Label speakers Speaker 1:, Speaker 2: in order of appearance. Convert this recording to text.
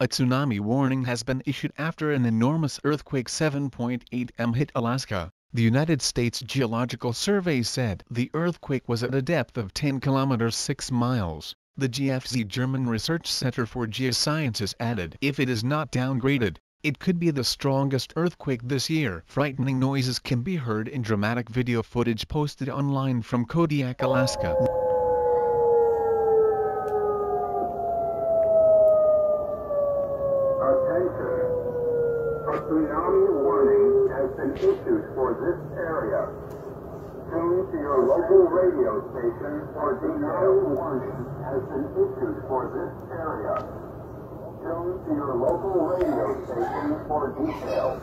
Speaker 1: A tsunami warning has been issued after an enormous earthquake 7.8 m hit Alaska. The United States Geological Survey said the earthquake was at a depth of 10 kilometers 6 miles. The GFZ German Research Center for Geosciences added if it is not downgraded, it could be the strongest earthquake this year. Frightening noises can be heard in dramatic video footage posted online from Kodiak, Alaska.
Speaker 2: Tsunami warning has been issued for this area. Tune to your local radio station for tsunami warning has been issued for this area. Tune to your local radio station for details.